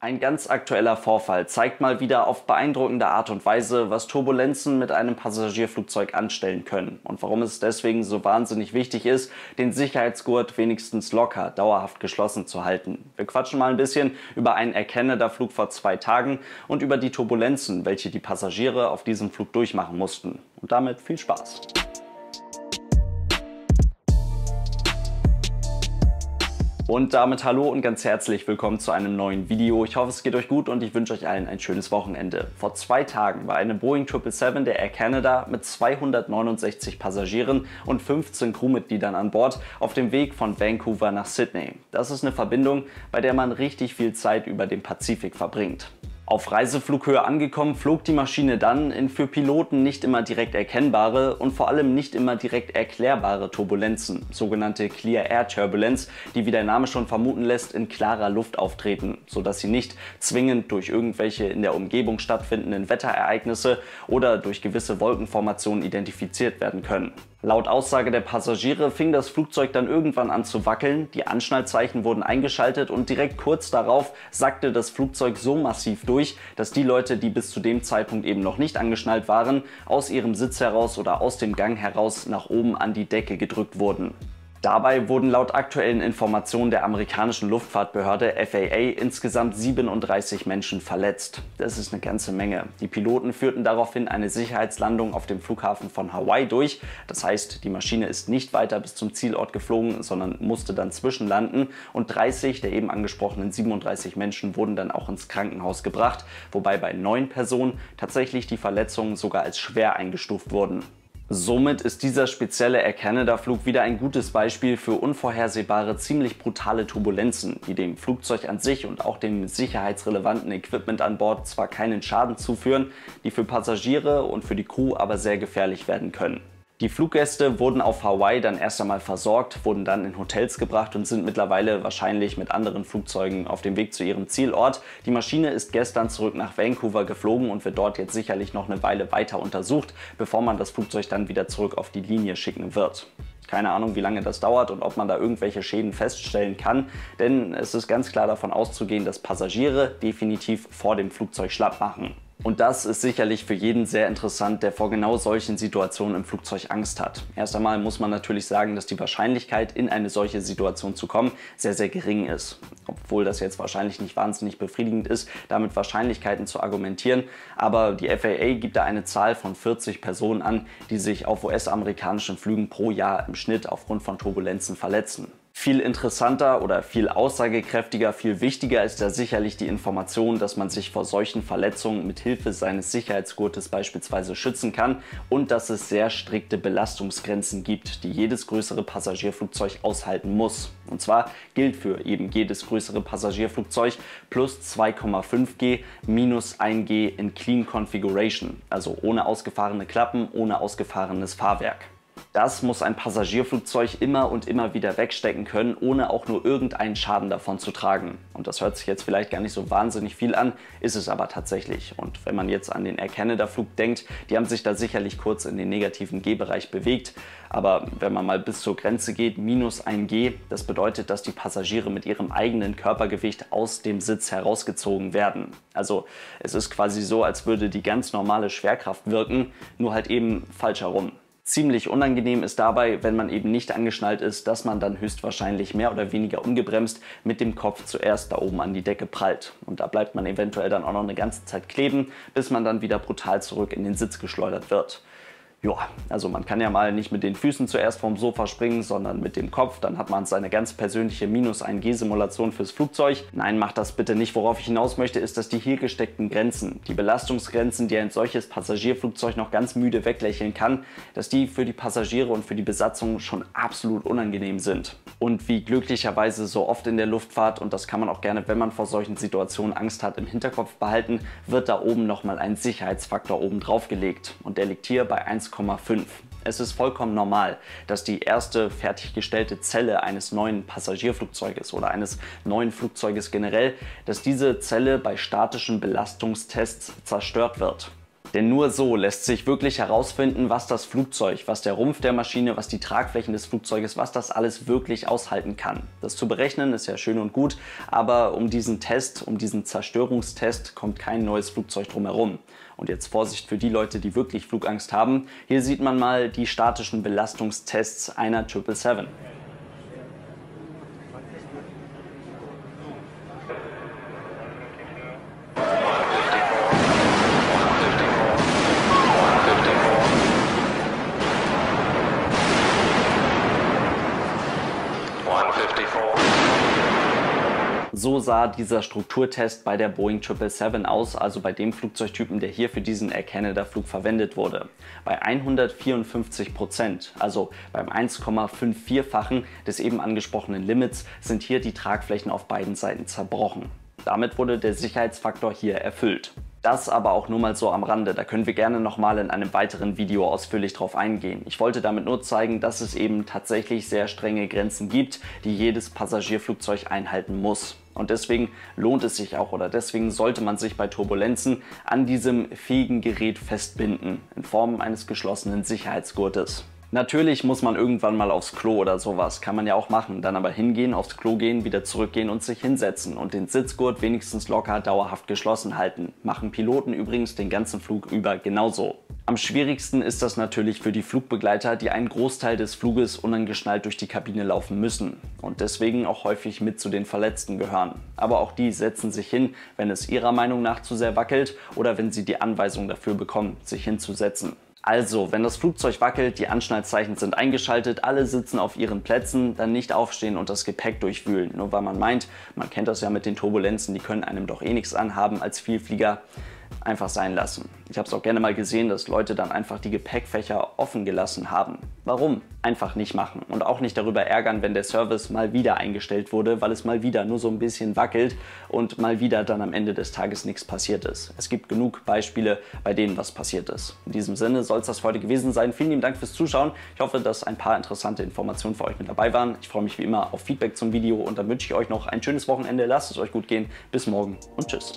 Ein ganz aktueller Vorfall zeigt mal wieder auf beeindruckende Art und Weise, was Turbulenzen mit einem Passagierflugzeug anstellen können und warum es deswegen so wahnsinnig wichtig ist, den Sicherheitsgurt wenigstens locker, dauerhaft geschlossen zu halten. Wir quatschen mal ein bisschen über einen Erkennender-Flug vor zwei Tagen und über die Turbulenzen, welche die Passagiere auf diesem Flug durchmachen mussten. Und damit viel Spaß! Und damit hallo und ganz herzlich willkommen zu einem neuen Video. Ich hoffe, es geht euch gut und ich wünsche euch allen ein schönes Wochenende. Vor zwei Tagen war eine Boeing 777 der Air Canada mit 269 Passagieren und 15 Crewmitgliedern an Bord auf dem Weg von Vancouver nach Sydney. Das ist eine Verbindung, bei der man richtig viel Zeit über den Pazifik verbringt. Auf Reiseflughöhe angekommen, flog die Maschine dann in für Piloten nicht immer direkt erkennbare und vor allem nicht immer direkt erklärbare Turbulenzen, sogenannte Clear Air Turbulence, die wie der Name schon vermuten lässt, in klarer Luft auftreten, sodass sie nicht zwingend durch irgendwelche in der Umgebung stattfindenden Wetterereignisse oder durch gewisse Wolkenformationen identifiziert werden können. Laut Aussage der Passagiere fing das Flugzeug dann irgendwann an zu wackeln, die Anschnallzeichen wurden eingeschaltet und direkt kurz darauf sackte das Flugzeug so massiv durch, dass die Leute, die bis zu dem Zeitpunkt eben noch nicht angeschnallt waren, aus ihrem Sitz heraus oder aus dem Gang heraus nach oben an die Decke gedrückt wurden. Dabei wurden laut aktuellen Informationen der amerikanischen Luftfahrtbehörde FAA insgesamt 37 Menschen verletzt. Das ist eine ganze Menge. Die Piloten führten daraufhin eine Sicherheitslandung auf dem Flughafen von Hawaii durch. Das heißt, die Maschine ist nicht weiter bis zum Zielort geflogen, sondern musste dann zwischenlanden und 30 der eben angesprochenen 37 Menschen wurden dann auch ins Krankenhaus gebracht, wobei bei neun Personen tatsächlich die Verletzungen sogar als schwer eingestuft wurden. Somit ist dieser spezielle Air Canada-Flug wieder ein gutes Beispiel für unvorhersehbare, ziemlich brutale Turbulenzen, die dem Flugzeug an sich und auch dem sicherheitsrelevanten Equipment an Bord zwar keinen Schaden zuführen, die für Passagiere und für die Crew aber sehr gefährlich werden können. Die Fluggäste wurden auf Hawaii dann erst einmal versorgt, wurden dann in Hotels gebracht und sind mittlerweile wahrscheinlich mit anderen Flugzeugen auf dem Weg zu ihrem Zielort. Die Maschine ist gestern zurück nach Vancouver geflogen und wird dort jetzt sicherlich noch eine Weile weiter untersucht, bevor man das Flugzeug dann wieder zurück auf die Linie schicken wird. Keine Ahnung, wie lange das dauert und ob man da irgendwelche Schäden feststellen kann, denn es ist ganz klar davon auszugehen, dass Passagiere definitiv vor dem Flugzeug schlapp machen. Und das ist sicherlich für jeden sehr interessant, der vor genau solchen Situationen im Flugzeug Angst hat. Erst einmal muss man natürlich sagen, dass die Wahrscheinlichkeit, in eine solche Situation zu kommen, sehr, sehr gering ist. Obwohl das jetzt wahrscheinlich nicht wahnsinnig befriedigend ist, damit Wahrscheinlichkeiten zu argumentieren. Aber die FAA gibt da eine Zahl von 40 Personen an, die sich auf US-amerikanischen Flügen pro Jahr im Schnitt aufgrund von Turbulenzen verletzen. Viel interessanter oder viel aussagekräftiger, viel wichtiger ist da sicherlich die Information, dass man sich vor solchen Verletzungen mit Hilfe seines Sicherheitsgurtes beispielsweise schützen kann und dass es sehr strikte Belastungsgrenzen gibt, die jedes größere Passagierflugzeug aushalten muss. Und zwar gilt für eben jedes größere Passagierflugzeug plus 2,5 G minus 1 G in Clean Configuration, also ohne ausgefahrene Klappen, ohne ausgefahrenes Fahrwerk. Das muss ein Passagierflugzeug immer und immer wieder wegstecken können, ohne auch nur irgendeinen Schaden davon zu tragen. Und das hört sich jetzt vielleicht gar nicht so wahnsinnig viel an, ist es aber tatsächlich. Und wenn man jetzt an den Air Canada Flug denkt, die haben sich da sicherlich kurz in den negativen G-Bereich bewegt. Aber wenn man mal bis zur Grenze geht, minus 1 G, das bedeutet, dass die Passagiere mit ihrem eigenen Körpergewicht aus dem Sitz herausgezogen werden. Also es ist quasi so, als würde die ganz normale Schwerkraft wirken, nur halt eben falsch herum. Ziemlich unangenehm ist dabei, wenn man eben nicht angeschnallt ist, dass man dann höchstwahrscheinlich mehr oder weniger ungebremst mit dem Kopf zuerst da oben an die Decke prallt. Und da bleibt man eventuell dann auch noch eine ganze Zeit kleben, bis man dann wieder brutal zurück in den Sitz geschleudert wird. Ja, also man kann ja mal nicht mit den Füßen zuerst vom Sofa springen, sondern mit dem Kopf. Dann hat man seine ganz persönliche minus 1 G-Simulation fürs Flugzeug. Nein, macht das bitte nicht. Worauf ich hinaus möchte, ist, dass die hier gesteckten Grenzen, die Belastungsgrenzen, die ein solches Passagierflugzeug noch ganz müde weglächeln kann, dass die für die Passagiere und für die Besatzung schon absolut unangenehm sind. Und wie glücklicherweise so oft in der Luftfahrt, und das kann man auch gerne, wenn man vor solchen Situationen Angst hat, im Hinterkopf behalten, wird da oben nochmal ein Sicherheitsfaktor oben drauf gelegt. Und der liegt hier bei 1, 1,5. Es ist vollkommen normal, dass die erste fertiggestellte Zelle eines neuen Passagierflugzeuges oder eines neuen Flugzeuges generell, dass diese Zelle bei statischen Belastungstests zerstört wird. Denn nur so lässt sich wirklich herausfinden, was das Flugzeug, was der Rumpf der Maschine, was die Tragflächen des Flugzeuges, was das alles wirklich aushalten kann. Das zu berechnen ist ja schön und gut, aber um diesen Test, um diesen Zerstörungstest kommt kein neues Flugzeug drumherum. Und jetzt Vorsicht für die Leute, die wirklich Flugangst haben. Hier sieht man mal die statischen Belastungstests einer 777. So sah dieser Strukturtest bei der Boeing 777 aus, also bei dem Flugzeugtypen, der hier für diesen Air Canada Flug verwendet wurde. Bei 154 Prozent, also beim 1,54-fachen des eben angesprochenen Limits, sind hier die Tragflächen auf beiden Seiten zerbrochen. Damit wurde der Sicherheitsfaktor hier erfüllt. Das aber auch nur mal so am Rande, da können wir gerne nochmal in einem weiteren Video ausführlich drauf eingehen. Ich wollte damit nur zeigen, dass es eben tatsächlich sehr strenge Grenzen gibt, die jedes Passagierflugzeug einhalten muss. Und deswegen lohnt es sich auch oder deswegen sollte man sich bei Turbulenzen an diesem fähigen Gerät festbinden in Form eines geschlossenen Sicherheitsgurtes. Natürlich muss man irgendwann mal aufs Klo oder sowas, kann man ja auch machen. Dann aber hingehen, aufs Klo gehen, wieder zurückgehen und sich hinsetzen und den Sitzgurt wenigstens locker dauerhaft geschlossen halten. Machen Piloten übrigens den ganzen Flug über genauso. Am schwierigsten ist das natürlich für die Flugbegleiter, die einen Großteil des Fluges unangeschnallt durch die Kabine laufen müssen und deswegen auch häufig mit zu den Verletzten gehören. Aber auch die setzen sich hin, wenn es ihrer Meinung nach zu sehr wackelt oder wenn sie die Anweisung dafür bekommen, sich hinzusetzen. Also, wenn das Flugzeug wackelt, die Anschnallzeichen sind eingeschaltet, alle sitzen auf ihren Plätzen, dann nicht aufstehen und das Gepäck durchwühlen. Nur weil man meint, man kennt das ja mit den Turbulenzen, die können einem doch eh nichts anhaben als Vielflieger einfach sein lassen. Ich habe es auch gerne mal gesehen, dass Leute dann einfach die Gepäckfächer offen gelassen haben. Warum? Einfach nicht machen und auch nicht darüber ärgern, wenn der Service mal wieder eingestellt wurde, weil es mal wieder nur so ein bisschen wackelt und mal wieder dann am Ende des Tages nichts passiert ist. Es gibt genug Beispiele, bei denen was passiert ist. In diesem Sinne soll es das heute gewesen sein. Vielen lieben Dank fürs Zuschauen. Ich hoffe, dass ein paar interessante Informationen für euch mit dabei waren. Ich freue mich wie immer auf Feedback zum Video und dann wünsche ich euch noch ein schönes Wochenende. Lasst es euch gut gehen. Bis morgen und tschüss.